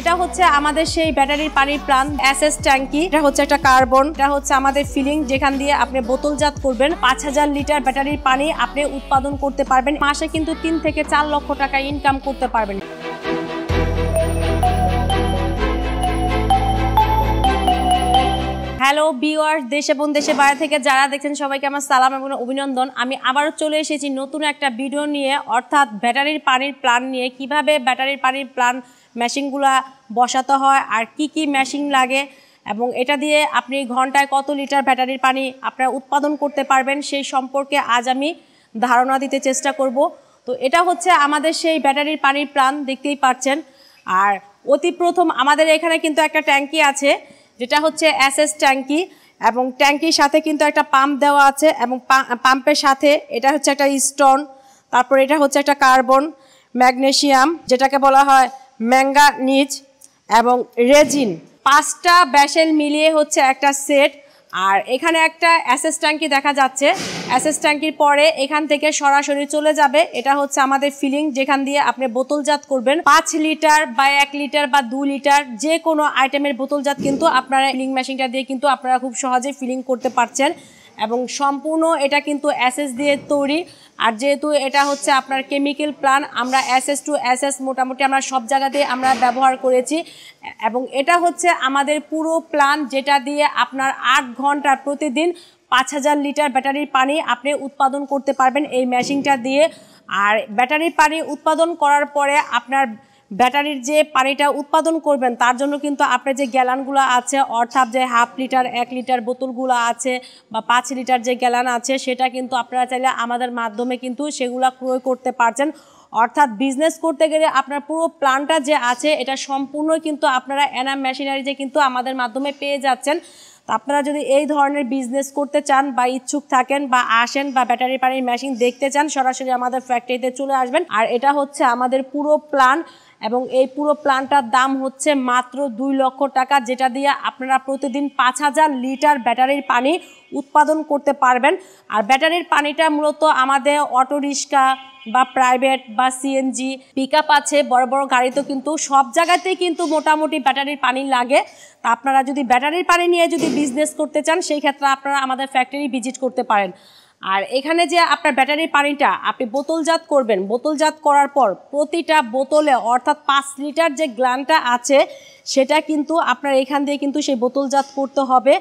এটা হচ্ছে আমাদের সেই ব্যাটারির পানির প্লান এসএস ট্যাঙ্কি। এটা হচ্ছে একটা কার্বন। এটা হচ্ছে আমাদের ফিলিং, যেখান দিয়ে আপনি বোতলজাত করবেন। পাঁচ হাজার লিটার ব্যাটারির পানি আপনি উৎপাদন করতে পারবেন। মাসে কিন্তু তিন থেকে চার লক্ষ টাকা ইনকাম করতে পারবেন। হ্যালো বিওয়ার দেশ এবং দেশের বাইরে থেকে যারা দেখছেন, সবাইকে আমার সালাম এবং অভিনন্দন। আমি আবারও চলে এসেছি নতুন একটা ভিডিও নিয়ে, অর্থাৎ ব্যাটারির পানির প্ল্যান নিয়ে। কীভাবে ব্যাটারির পানির প্ল্যান মেশিনগুলা বসাতে হয় আর কি কি মেশিন লাগে এবং এটা দিয়ে আপনি ঘন্টায় কত লিটার ব্যাটারির পানি আপনারা উৎপাদন করতে পারবেন সেই সম্পর্কে আজ আমি ধারণা দিতে চেষ্টা করব। তো এটা হচ্ছে আমাদের সেই ব্যাটারির পানির প্রাণ, দেখতেই পাচ্ছেন। আর অতি প্রথম আমাদের এখানে কিন্তু একটা ট্যাঙ্কি আছে, যেটা হচ্ছে এসএস ট্যাঙ্কি এবং ট্যাঙ্কির সাথে কিন্তু একটা পাম্প দেওয়া আছে এবং পাম্পের সাথে এটা হচ্ছে একটা স্টোন, তারপর এটা হচ্ছে একটা কার্বন, ম্যাগনেশিয়াম, যেটাকে বলা হয় ম্যাঙ্গানিজ এবং রেজিন। পাঁচটা ব্যাসেল মিলিয়ে হচ্ছে একটা সেট। আর এখানে একটা অ্যাসেস ট্যাঙ্কি দেখা যাচ্ছে। অ্যাসেস ট্যাঙ্কির পরে এখান থেকে সরাসরি চলে যাবে। এটা হচ্ছে আমাদের ফিলিং, যেখান দিয়ে আপনি বোতলজাত করবেন। পাঁচ লিটার বা এক লিটার বা দু লিটার যে কোনো আইটেমের বোতলজাত কিন্তু আপনারা ফিলিং মেশিনটা দিয়ে কিন্তু আপনারা খুব সহজে ফিলিং করতে পারছেন। এবং সম্পূর্ণ এটা কিন্তু অ্যাসেস দিয়ে তৈরি। আর যেহেতু এটা হচ্ছে আপনার কেমিক্যাল প্লান আমরা অ্যাসেস টু অ্যাসেস মোটামুটি আমরা সব জায়গাতে আমরা ব্যবহার করেছি। এবং এটা হচ্ছে আমাদের পুরো প্লান যেটা দিয়ে আপনার আট ঘণ্টা প্রতিদিন পাঁচ হাজার লিটার ব্যাটারির পানি আপনি উৎপাদন করতে পারবেন এই মেশিনটা দিয়ে। আর ব্যাটারির পানি উৎপাদন করার পরে আপনার ব্যাটারির যে পানিটা উৎপাদন করবেন, তার জন্য কিন্তু আপনার যে গ্যালানগুলো আছে, অর্থাৎ যে হাফ লিটার, এক লিটার বোতলগুলো আছে বা পাঁচ লিটার যে গ্যালান আছে, সেটা কিন্তু আপনারা চাইলে আমাদের মাধ্যমে কিন্তু সেগুলো ক্রয় করতে পারছেন। অর্থাৎ বিজনেস করতে গেলে আপনার পুরো প্ল্যানটা যে আছে, এটা সম্পূর্ণ কিন্তু আপনারা এনাম মেশিনারি যে কিন্তু আমাদের মাধ্যমে পেয়ে যাচ্ছেন। তো আপনারা যদি এই ধরনের বিজনেস করতে চান বা ইচ্ছুক থাকেন বা আসেন বা ব্যাটারি পানির মেশিন দেখতে চান, সরাসরি আমাদের ফ্যাক্টরিতে চলে আসবেন। আর এটা হচ্ছে আমাদের পুরো প্ল্যান এবং এই পুরো প্ল্যানটার দাম হচ্ছে মাত্র দুই লক্ষ টাকা, যেটা দিয়ে আপনারা প্রতিদিন পাঁচ হাজার লিটার ব্যাটারির পানি উৎপাদন করতে পারবেন। আর ব্যাটারির পানিটা মূলত আমাদের অটো রিক্সা বা প্রাইভেট বা সিএনজি পিক আছে, বড় বড় গাড়িতেও কিন্তু সব জায়গাতেই কিন্তু মোটামুটি ব্যাটারির পানি লাগে। তা আপনারা যদি ব্যাটারির পানি নিয়ে যদি বিজনেস করতে চান, সেই ক্ষেত্রে আপনারা আমাদের ফ্যাক্টরি ভিজিট করতে পারেন। আর এখানে যে আপনার ব্যাটারির পানিটা, আপনি বোতলজাত করবেন। বোতলজাত করার পর প্রতিটা বোতলে, অর্থাৎ পাঁচ লিটার যে গ্লানটা আছে, সেটা কিন্তু আপনার এখান দিয়ে কিন্তু সেই বোতলজাত করতে হবে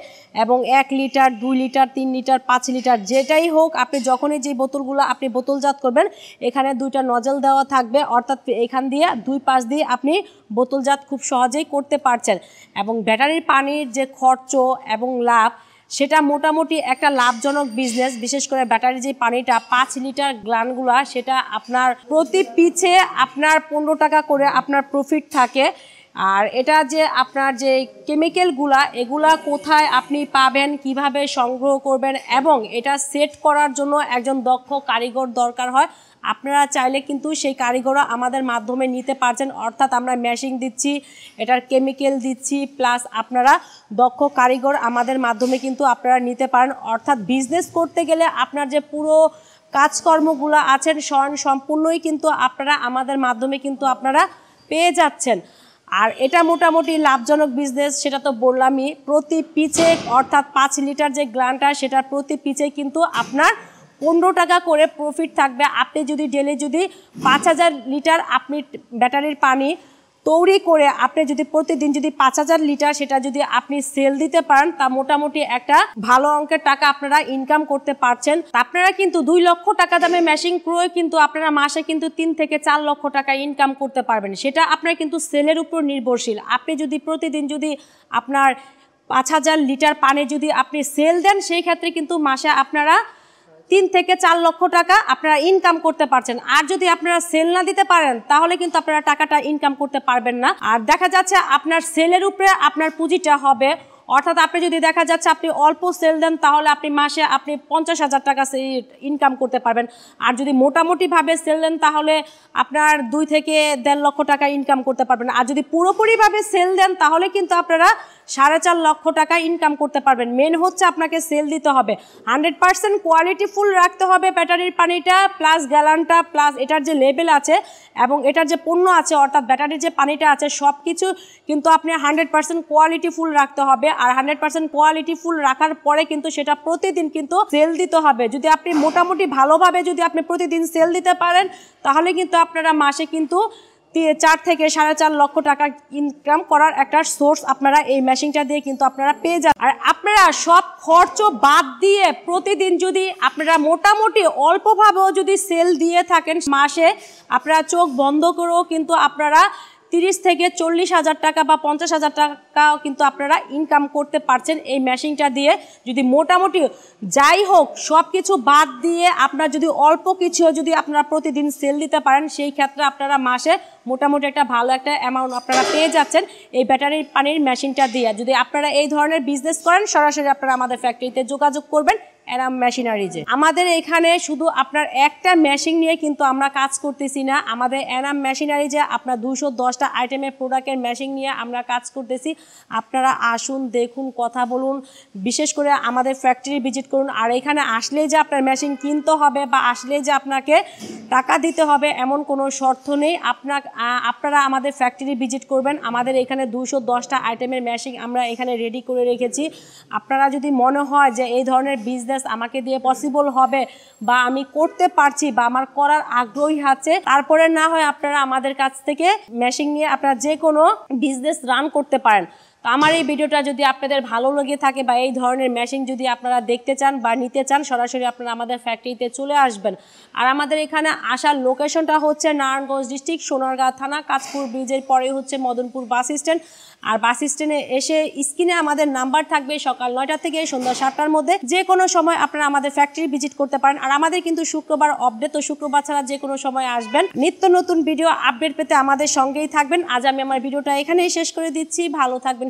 এবং এক লিটার, দুই লিটার, তিন লিটার, পাঁচ লিটার, যেটাই হোক, আপনি যখনই যে বোতলগুলো আপনি বোতলজাত করবেন, এখানে দুইটা নজল দেওয়া থাকবে। অর্থাৎ এখান দিয়ে দুই পাশ দিয়ে আপনি বোতলজাত খুব সহজেই করতে পারছেন। এবং ব্যাটারির পানির যে খরচ এবং লাভ সেটা মোটামুটি একটা লাভজনক বিজনেস বিশেষ করে ব্যাটারি যে পানিটা, পাঁচ লিটার গ্লানগুলা সেটা আপনার প্রতি পিছে আপনার পনেরো টাকা করে আপনার প্রফিট থাকে। আর এটা যে আপনার যে কেমিক্যালগুলা এগুলা কোথায় আপনি পাবেন, কীভাবে সংগ্রহ করবেন এবং এটা সেট করার জন্য একজন দক্ষ কারিগর দরকার হয়। আপনারা চাইলে কিন্তু সেই কারিগরও আমাদের মাধ্যমে নিতে পারছেন। অর্থাৎ আমরা মেশিন দিচ্ছি, এটার কেমিক্যাল দিচ্ছি প্লাস আপনারা দক্ষ কারিগর আমাদের মাধ্যমে কিন্তু আপনারা নিতে পারেন। অর্থাৎ বিজনেস করতে গেলে আপনার যে পুরো কাজকর্মগুলো আছেন, স্বয়ং সম্পূর্ণই কিন্তু আপনারা আমাদের মাধ্যমে কিন্তু আপনারা পেয়ে যাচ্ছেন। আর এটা মোটামুটি লাভজনক বিজনেস সেটা তো বললামই। প্রতি পিছে অর্থাৎ পাঁচ লিটার যে গ্লানটা সেটা প্রতি পিছে কিন্তু আপনার পনেরো টাকা করে প্রফিট থাকবে। আপনি যদি ডেলি যদি পাঁচ হাজার লিটার আপনি ব্যাটারির পানি তৈরি করে আপনি যদি প্রতিদিন যদি পাঁচ হাজার লিটার সেটা যদি আপনি সেল দিতে পারেন, তা মোটামুটি একটা ভালো অঙ্কের টাকা আপনারা ইনকাম করতে পারছেন। আপনারা কিন্তু দুই লক্ষ টাকা দামে মেশিন ক্রয় কিন্তু আপনারা মাসে কিন্তু তিন থেকে চার লক্ষ টাকা ইনকাম করতে পারবেন। সেটা আপনার কিন্তু সেলের উপর নির্ভরশীল। আপনি যদি প্রতিদিন যদি আপনার পাঁচ হাজার লিটার পানি যদি আপনি সেল দেন, সেই ক্ষেত্রে কিন্তু মাসে আপনারা তিন থেকে চার লক্ষ টাকা আপনারা ইনকাম করতে পারছেন। আর যদি আপনারা সেল না দিতে পারেন, তাহলে কিন্তু আপনারা টাকাটা ইনকাম করতে পারবেন না। আর দেখা যাচ্ছে আপনার সেলের উপরে আপনার পুঁজিটা হবে। অর্থাৎ আপনি যদি দেখা যাচ্ছে আপনি অল্প সেল দেন, তাহলে আপনি মাসে আপনি পঞ্চাশ হাজার টাকা ইনকাম করতে পারবেন। আর যদি মোটামুটিভাবে সেল দেন, তাহলে আপনার দুই থেকে দেড় লক্ষ টাকা ইনকাম করতে পারবেন। আর যদি পুরোপুরিভাবে সেল দেন, তাহলে কিন্তু আপনারা সাড়ে চার লক্ষ টাকা ইনকাম করতে পারবেন। মেন হচ্ছে আপনাকে সেল দিতে হবে। হান্ড্রেড পার্সেন্ট কোয়ালিটি ফুল রাখতে হবে ব্যাটারির পানিটা প্লাস গ্যালানটা প্লাস এটার যে লেভেল আছে এবং এটার যে পণ্য আছে, অর্থাৎ ব্যাটারির যে পানিটা আছে সব কিছু কিন্তু আপনি হান্ড্রেড পার্সেন্ট কোয়ালিটি ফুল রাখতে হবে। আর হান্ড্রেড পার্সেন্ট কোয়ালিটি ফুল রাখার পরে কিন্তু সেটা প্রতিদিন কিন্তু সেল দিতে হবে। যদি আপনি মোটামুটি ভালোভাবে যদি আপনি প্রতিদিন সেল দিতে পারেন, তাহলে কিন্তু আপনারা মাসে কিন্তু চার থেকে সাড়ে চার লক্ষ টাকা ইনকাম করার একটা সোর্স আপনারা এই মেশিনটা দিয়ে কিন্তু আপনারা পেয়ে যান আর আপনারা সব খরচ বাদ দিয়ে প্রতিদিন যদি আপনারা মোটামুটি অল্পভাবেও যদি সেল দিয়ে থাকেন মাসে, আপনারা চোখ বন্ধ করেও কিন্তু আপনারা তিরিশ থেকে চল্লিশ হাজার টাকা বা পঞ্চাশ হাজার টাকাও কিন্তু আপনারা ইনকাম করতে পারছেন এই মেশিনটা দিয়ে। যদি মোটামুটি যাই হোক সব কিছু বাদ দিয়ে আপনার যদি অল্প কিছু যদি আপনারা প্রতিদিন সেল দিতে পারেন, সেই ক্ষেত্রে আপনারা মাসে মোটামুটি একটা ভালো একটা অ্যামাউন্ট আপনারা পেয়ে যাচ্ছেন এই ব্যাটারি পানির মেশিনটা দিয়ে। যদি আপনারা এই ধরনের বিজনেস করেন, সরাসরি আপনারা আমাদের ফ্যাক্টরিতে যোগাযোগ করবেন। এরাম মেশিনারিজে আমাদের এখানে শুধু আপনার একটা মেশিন নিয়ে কিন্তু আমরা কাজ করতেছি না। আমাদের এনাম মেশিনারিজে আপনার দুশো দশটা আইটেমের প্রোডাক্টের মেশিন নিয়ে আমরা কাজ করতেছি। আপনারা আসুন, দেখুন, কথা বলুন। বিশেষ করে আমাদের ফ্যাক্টরি ভিজিট করুন। আর এখানে আসলেই যে আপনার মেশিন কিনতে হবে বা আসলেই যে আপনাকে টাকা দিতে হবে, এমন কোনো শর্ত নেই। আপনার আপনারা আমাদের ফ্যাক্টরি ভিজিট করবেন। আমাদের এখানে দুশো দশটা আইটেমের মেশিন আমরা এখানে রেডি করে রেখেছি। আপনারা যদি মনে হয় যে এই ধরনের বিজনেস আমাকে দিয়ে পসিবল হবে বা আমি করতে পারছি বা আমার করার আগ্রহী আছে। তারপরে না হয় আপনারা আমাদের কাছ থেকে মেশিন নিয়ে আপনারা যে কোনো বিজনেস রান করতে পারেন। তো আমার এই ভিডিওটা যদি আপনাদের ভালো লেগে থাকে বা এই ধরনের মেশিন যদি আপনারা দেখতে চান বা নিতে চান, সরাসরি আপনারা আমাদের ফ্যাক্টরিতে চলে আসবেন। আর আমাদের এখানে আসার লোকেশনটা হচ্ছে নারায়ণগঞ্জ ডিস্ট্রিক্ট সোনারগাঁ থানা, কাঁচপুর ব্রিজের পরে হচ্ছে মদনপুর বাস স্ট্যান্ড আর বাস স্ট্যান্ডে এসে স্ক্রিনে আমাদের নাম্বার থাকবে সকাল নয়টা থেকে সন্ধ্যা সাতটার মধ্যে। যে কোনো সময় আপনারা আমাদের ফ্যাক্টরি ভিজিট করতে পারেন। আর আমাদের কিন্তু শুক্রবার আপডেট তো শুক্রবার ছাড়া যে কোনো সময় আসবেন। নিত্য নতুন ভিডিও আপডেট পেতে আমাদের সঙ্গেই থাকবেন। আজ আমি আমার ভিডিওটা এখানেই শেষ করে দিচ্ছি। ভালো থাকবেন